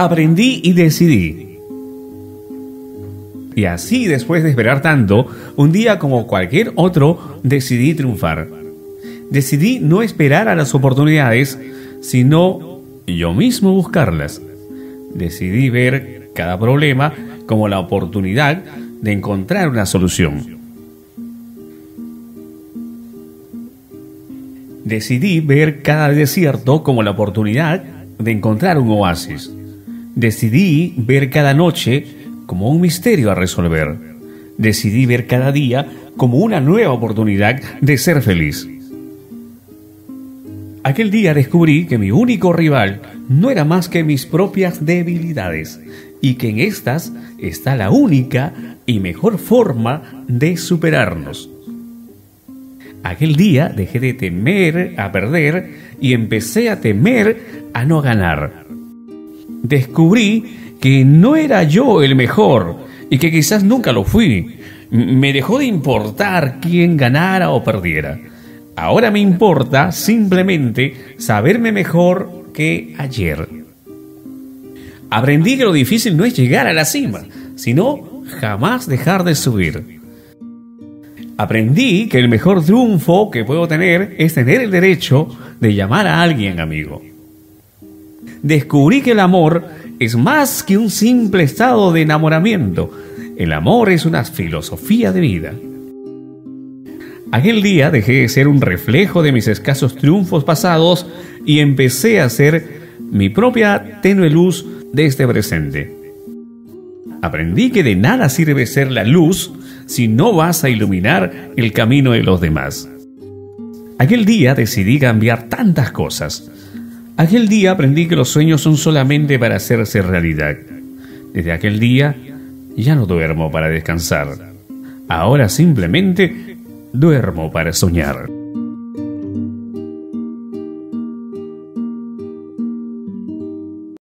Aprendí y decidí. Y así, después de esperar tanto, un día como cualquier otro, decidí triunfar. Decidí no esperar a las oportunidades, sino yo mismo buscarlas. Decidí ver cada problema como la oportunidad de encontrar una solución. Decidí ver cada desierto como la oportunidad de encontrar un oasis. Decidí ver cada noche como un misterio a resolver. Decidí ver cada día como una nueva oportunidad de ser feliz. Aquel día descubrí que mi único rival no era más que mis propias debilidades y que en estas está la única y mejor forma de superarnos. Aquel día dejé de temer a perder y empecé a temer a no ganar. Descubrí que no era yo el mejor y que quizás nunca lo fui. Me dejó de importar quién ganara o perdiera. Ahora me importa simplemente saberme mejor que ayer. Aprendí que lo difícil no es llegar a la cima, sino jamás dejar de subir. Aprendí que el mejor triunfo que puedo tener es tener el derecho de llamar a alguien amigo. Descubrí que el amor es más que un simple estado de enamoramiento. El amor es una filosofía de vida. Aquel día dejé de ser un reflejo de mis escasos triunfos pasados y empecé a ser mi propia tenue luz de este presente. Aprendí que de nada sirve ser la luz si no vas a iluminar el camino de los demás. Aquel día decidí cambiar tantas cosas Aquel día aprendí que los sueños son solamente para hacerse realidad. Desde aquel día ya no duermo para descansar. Ahora simplemente duermo para soñar.